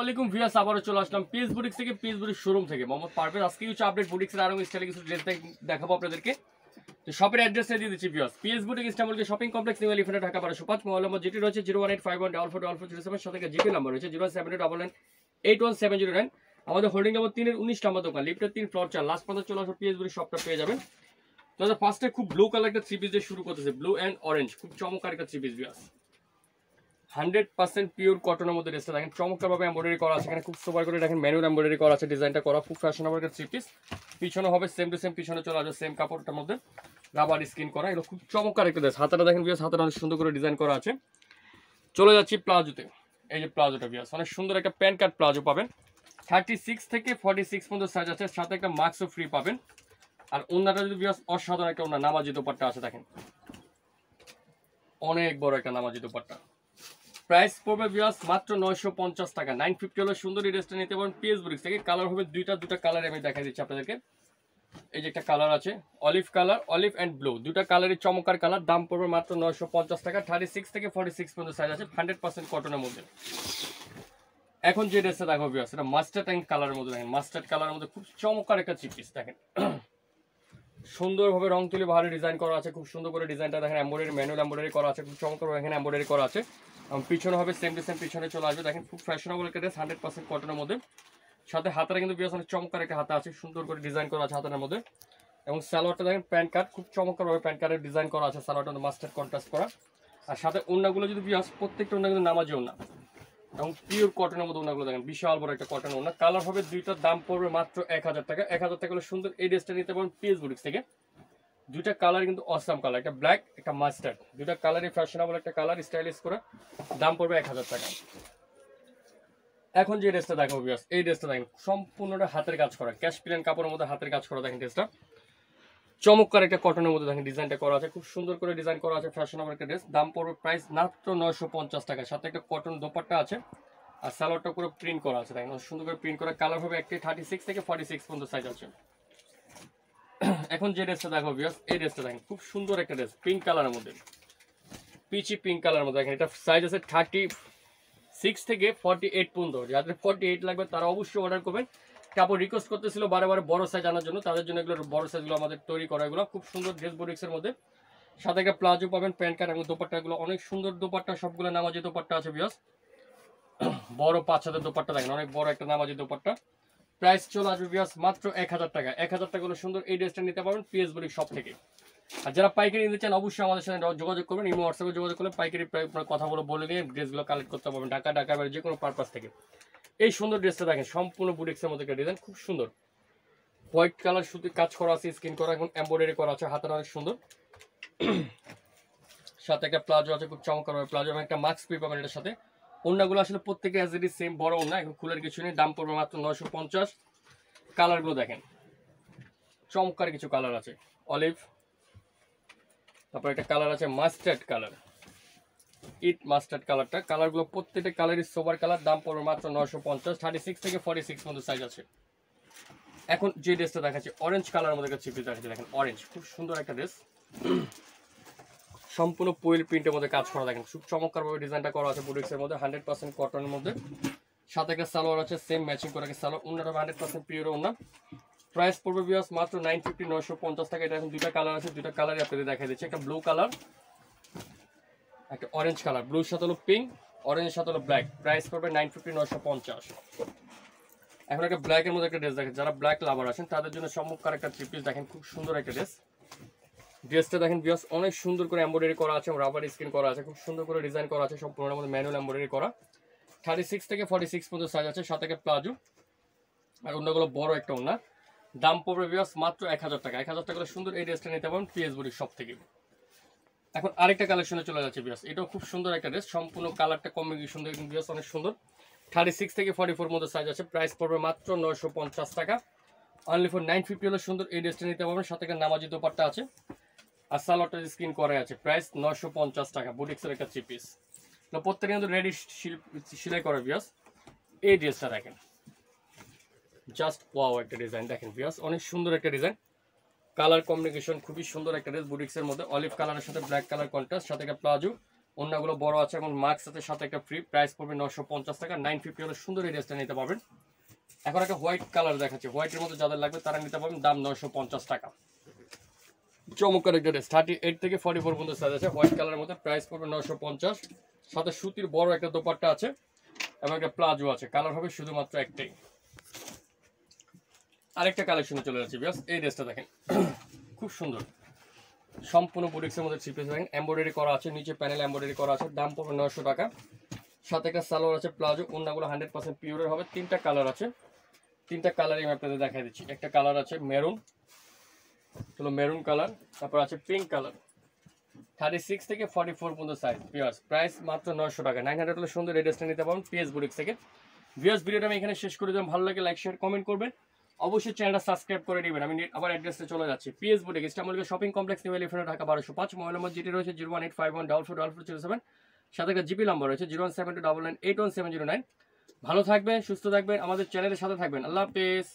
আলাইকুম ভিয়াস আবারও চলে আসলাম পিএস বুটিক্স থেকে পিএস বুটিক শোরুম থেকে। মোহাম্মদ পারভেজ, আজকে কিছু আপডেট বুটিক্সের আরও স্টাইলে কিছু ড্রেস দেখাবো আপনাদেরকে। তো শপের অ্যাড্রেসে দিয়ে দিচ্ছি viewers PS boutique ইস্টামবুলকে shopping complex new elephant Dhaka বারোশো পাঁচ মোবাইল নম্বর যেটি রয়েছে zero one eight five one double four double four zero seven সাথে জিটি নাম্বার রয়েছে zero seven double nine eight one seven zero nine আমাদের holding number তিনের উনিশ নম্বর দোকান লিফটের তিন ফ্লোর চার লাস্ট পর্যন্ত চলে আসো পিএস বুটিক শপটা পেয়ে যাবেন। তো ফার্স্টে খুব ব্লু কালার একটা থ্রি পিস দিয়ে শুরু করতেছে ব্লু অ্যান্ড অরেঞ্জ খুব চমৎকার একটা three piece viewers hundred percent pure কটনের মধ্যে ড্রেসটা দেখেন। চমৎকারভাবে এম্বয়ডারি করা আছে। এখানে খুব সুপার করে দেখেন ম্যানুয়াল এম্বয়ডারি করা আছে। ডিজাইনটা করা খুব ফ্যাশনেবল একটা থ্রি পিস পিছনে হবে সেম টু সেম পিছনে চলে আসবে সেম কাপড়টার মধ্যে রাবার স্কিন করা। এগুলো খুব চমৎকার একটা ড্রেস হাতাটা দেখেন বিয়াস হাতাটা অনেক সুন্দর করে ডিজাইন করা আছে। চলে যাচ্ছি প্লাজোতে। এই যে প্লাজোটা বিয়াস অনেক সুন্দর একটা প্যান কার্ড প্লাজো পাবেন। থার্টি সিক্স থেকে ফর্টি সিক্স পর্যন্ত সাইজ আছে। সাথে একটা মাস্কও ফ্রি পাবেন। আর অন্যটা যদি বিয়াস অসাধারণ একটা ওনার নামাজি দোপাট্টা আছে দেখেন। অনেক বড় একটা নামাজি দোপাট্টা। প্রাইস পড়বে বিয়াস মাত্র নয়শো পঞ্চাশ টাকা। নাইন ফিফটি হলে সুন্দর এই ড্রেসটা নিতে পারেন পিএস ব্রিক্স থেকে। কালার হবে দুইটা, দুটা কালার আমি দেখা দিচ্ছি আপনাদেরকে। এই যে একটা কালার আছে olive colour olive and blue দুটা কালারের চমকার কালার দাম পড়বে মাত্র নয়শো পঞ্চাশ টাকা। থার্টি সিক্স থেকে ফর্টি সিক্স পর্যন্ত সাইজ আছে হান্ড্রেড পার্সেন্ট কটনের মধ্যে। এখন যে ড্রেসটা দেখো বিয়াস এটা মাস্টার্ড অ্যান্ড কালারের মধ্যে দেখেন। মাস্টার্ড কালারের মধ্যে খুব চমকার একটা চিপিস দেখেন। সুন্দরভাবে রং তুলে ভালো ডিজাইন করা আছে, খুব সুন্দর করে ডিজাইনটা দেখেন। এম্বয়ডারি ম্যানুয়াল এম্বয়ডারি করা আছে, খুব চমৎকার এখানে এম্বয়ডারি করা আছে। পিছনে হবে সেম টু সেম পিছনে চলে আসবে। দেখেন, খুব ফ্যাশনেবল একটা ড্রেস হান্ড্রেড পার্সেন্ট কটনের মধ্যে। সাথে হাতারে কিন্তু বিয়াস অনেক চমৎকার একটা হাতা আছে, সুন্দর করে ডিজাইন করা আছে হাতার মধ্যে। এবং সালোয়ারটা দেখেন, প্যান্ট কার্ড খুব চমৎকারভাবে প্যান্ট কার্ডের ডিজাইন করা আছে, সালোয়ারটা মাস্টার কন্ট্রাস্ট করা। আর সাথে ওনাগুলো যদি বিয়াস প্রত্যেকটা ওনা কিন্তু নামাজি ওনা এবং পিওর কটনের মধ্যে ওনাগুলো দেখেন, বিশাল বড় একটা কটন ওনা কালার হবে দুইটার দাম পড়বে মাত্র এক হাজার টাকা। এক হাজার টাকা হলে সুন্দর এই ড্রেসটা নিতে পারেন পিএস বুটিক্স থেকে। দুইটা কালার কিন্তু অসাম কালার একটা ব্ল্যাক একটা মাস্টার্ড দুইটা কালারই ফ্যাশনেবল একটা কালার স্টাইলিশ করে দাম পড়বে এক হাজার টাকা। এখন যে ড্রেসটা দেখো বিয়াস এই ড্রেসটা দেখেন, সম্পূর্ণটা হাতের কাজ করা ক্যাশ প্লেন কাপড়ের মধ্যে হাতের কাজ করা দেখেন ড্রেসটা। চমৎকার একটা কটনের মধ্যে দেখেন ডিজাইনটা করা আছে, খুব সুন্দর করে ডিজাইন করা আছে ফ্যাশনেবল একটা ড্রেস দাম পড়বে প্রাইস মাত্র নয়শো পঞ্চাশ টাকা। সাথে একটা কটন দোপাট্টা আছে, আর সালোয়ারটা পুরো প্রিন্ট করা আছে। দেখেন, সুন্দর করে প্রিন্ট করা কালার হবে একটি থার্টি সিক্স থেকে ফর্টি সিক্স পর্যন্ত সাইজ আছে। এখন যে ড্রেসটা দেখো বিয়াস এই ড্রেসটা দেখেন, খুব সুন্দর একটা ড্রেস পিঙ্ক কালারের মধ্যে। পিচি পিঙ্ক কালারের মধ্যে। দেখেন, এটা সাইজ আছে থার্টি সিক্স থেকে ফর্টি এইট পর্যন্ত। যাদের ফর্টি এইট লাগবে, তারা অবশ্যই অর্ডার করবেন। কাপড় রিকোয়েস্ট করতেছিল বারে বারে বড় সাইজ আনার জন্য। তাদের জন্য এগুলো বড় সাইজগুলো আমাদের তৈরি করা এগুলো। খুব সুন্দর ড্রেস বোরিক্সের মধ্যে। সাথে একটা প্লাজো পাবেন, প্যান্ট কার্ড এবং দোপাট্টাগুলো অনেক সুন্দর দোপাট্টা, সবগুলো নামাজি দোপাট্টা আছে বিয়াস বড় পাঁচ হাজার দোপাট্টা দেখেন, অনেক বড় একটা নামাজি দোপাট্টা। প্রাইস চলে আসবে বিয়াস মাত্র এক হাজার টাকা। এক হাজার টাকা হলে সুন্দর এই ড্রেসটা নিতে পারবেন পিএস বলিক সব থেকে। আর যারা পাইকারি নিতে চান, অবশ্যই আমাদের সাথে যোগাযোগ করবেন, ইমো হোয়াটসঅ্যাপে যোগাযোগ করলে পাইকারি কথাগুলো বলে নিয়ে ড্রেসগুলো কালেক্ট করতে পারবেন ঢাকা ঢাকা বাইরে যে কোনো পারপাস থেকে। এই সুন্দর ড্রেসটা দেখেন, সম্পূর্ণ বুটিক্সের মধ্যে একটা ডিজাইন খুব সুন্দর। হোয়াইট কালার শুধু কাজ করা আছে স্কিন করা, এখন এম্ব্রয়ডারি করা আছে, হাতের অনেক সুন্দর। সাথে একটা প্লাজো আছে, খুব চমৎকার প্লাজো এবং একটা মাস্ক পে পাবেন এটার সাথে। ওনাগুলো আসলে প্রত্যেকে অ্যাজ ইট ইজ সেম বড় ওনা এখন খুলের কিছু নেই, দাম পড়বে মাত্র নয়শো পঞ্চাশ। কালারগুলো দেখেন, চমৎকার কিছু কালার আছে। অলিভ তারপর একটা কালার আছে মাস্টার্ড কালার ইট মাস্টার্ড কালারটা কালারগুলো প্রত্যেকটা কালারই সোবার কালার দাম পড়বে মাত্র নয়শো পঞ্চাশ থার্টি সিক্স থেকে ফর্টি সিক্স মধ্যে সাইজ আছে। এখন যে ড্রেসটা দেখাচ্ছি অরেঞ্জ কালার একটা চিপি দেখাচ্ছি, দেখেন অরেঞ্জ খুব সুন্দর একটা ড্রেস সম্পূর্ণ পোয়েল প্রিন্টের মধ্যে কাজ করা দেখেন। খুব চমৎকারভাবে ডিজাইনটা করা আছে বুটিক্সের মধ্যে হান্ড্রেড পার্সেন্ট কটনের মধ্যে। সাথে একটা সালোয়ার আছে সেম ম্যাচিং করে সালোয়ার। অন্যটা হান্ড্রেড পার্সেন্ট পিওর ওনা প্রাইস পড়বে বিয়াস মাত্র নাইন ফিফটি নয়শো পঞ্চাশ টাকা। এটা এখন দুটা কালার আছে দুটা কালারই আপনাদের দেখা দিচ্ছে। একটা ব্লু কালার একটা অরেঞ্জ কালার ব্লুর সাথে হলো পিঙ্ক অরেঞ্জের সাথে হলো ব্ল্যাক প্রাইস পড়বে নাইন ফিফটি নয়শো পঞ্চাশ এখন একটা ব্ল্যাকের মধ্যে একটা ড্রেস দেখেন। যারা ব্ল্যাক লাভার আছেন, তাদের জন্য সম্মুখকার একটা থ্রি পিস দেখেন, খুব সুন্দর একটা ড্রেস ড্রেসটা দেখেন বিয়াস অনেক সুন্দর করে এম্ব্রয়ডারি করা আছে রাবার স্ক্রিন করা আছে, খুব সুন্দর করে ডিজাইন করা আছে, সম্পূর্ণ মধ্যে ম্যানুয়াল এম্ব্রয়ডারি করা। থার্টি সিক্স থেকে ফর্টি সিক্স পর্যন্ত সাইজ আছে, সাথে প্লাজো। আর অন্যগুলো বড় একটা ওনা দাম পড়বে বিয়াস মাত্র এক হাজার টাকা। এক হাজার টাকা সুন্দর এই ড্রেসটা নিতে পারেন পিএস বডির সব থেকে। এখন আরেকটা কালেকশনে চলে যাচ্ছে বিয়াস এটাও খুব সুন্দর একটা ড্রেস সম্পূর্ণ কালারটা কম্বিনেশন দেখুন বিয়াস অনেক সুন্দর। থার্টি সিক্স থেকে ফর্টি ফোর মধ্যে সাইজ আছে প্রাইস পড়বে মাত্র নয়শো পঞ্চাশ টাকা। অনলি ফর নাইন ফিফটি হলে সুন্দর এই ড্রেসটা নিতে পারবেন, সাথে নামাজি দোপাট্টা আছে। আর সালোয়ারটা স্ক্রিন করা আছে। প্রাইস নয়শো পঞ্চাশ টাকা, বুটিক্সের একটা থ্রি প্রত্যেকে কিন্তু রেডি সেলাই করা বিয়াস এই ড্রেসটা দেখেন। জাস্ট ওয়াও একটা ডিজাইন দেখেন বিয়াস অনেক সুন্দর একটা ডিজাইন কালার কম্বিনেশন খুবই সুন্দর একটা ড্রেস বুটিক্সের মধ্যে। অলিভ কালারের সাথে ব্ল্যাক কালার কন্ট্রাস্ট সাথে একটা প্লাজো। অন্যগুলো বড় আছে এবং মাস্ক আছে, সাথে একটা ফ্রি প্রাইস পড়বে নশো পঞ্চাশ টাকা নাইন ফিফটি হলে সুন্দর এই ড্রেসটা নিতে পারবেন। এখন একটা হোয়াইট কালার দেখাচ্ছে। হোয়াইটের মধ্যে যাদের লাগবে তারা নিতে পারবেন। দাম নশো পঞ্চাশ টাকা। চমৎকার একটা ড্রেস থার্টি এইট থেকে ফর্টি ফোর পর্যন্ত সাইজ আছে। হোয়াইট কালারের মধ্যে প্রাইস পড়বে নশো পঞ্চাশ। সাথে সুতির বড় একটা দোপাট্টা আছে এবং একটা প্লাজো আছে। কালার হবে শুধুমাত্র একটাই। আরেকটা কালেকশনে চলে যাচ্ছে বিয়াস এই ড্রেসটা দেখেন। খুব সুন্দর। সম্পূর্ণ বুটিক্সের মধ্যে থ্রি পিস দেখেন। এমব্রয়ডারি করা আছে, নিচে প্যানেল এমব্রয়ডারি করা আছে। দাম পড়বে নশো টাকা। সাথে একটা সালোয়ার আছে, প্লাজো। অন্যগুলো হান্ড্রেড পার্সেন্ট পিওরের হবে। তিনটা কালার আছে। তিনটা কালারই আমি আপনাদের দেখাই দিচ্ছি। একটা কালার আছে মেরুন হলো মেরুন কালার তারপর আছে পিঙ্ক কালার থার্টি সিক্স থেকে ফর্টি ফোর পর্যন্ত সাইজ পিয়ার্স প্রাইস মাত্র নশো টাকা। নাইন হান্ড্রেড হলে সুন্দর রেডেসটা নিতে পারবেন পিএস বুটিক্স থেকে। ভিউয়ার্স ভিডিওটা আমি এখানে শেষ করে দিলাম। ভালো লাগে লাইক শেয়ার কমেন্ট করবেন। অবশ্যই চ্যানেলটা সাবস্ক্রাইব করে নেবেন আমি আবার অ্যাড্রেসে চলে যাচ্ছি। PS boutique ইস্টামলিকা shopping complex new elephant Dhaka বারোশো পাঁচ। মোবাইল নম্বর যেটি রয়েছে zero one eight five one double four double four zero seven সাথে একটা জিপি নম্বর রয়েছে zero one seven two double nine eight one seven zero nine ভালো থাকবেন, সুস্থ থাকবেন, আমাদের চ্যানেলের সাথে থাকবেন। আল্লাহ হাফেজ।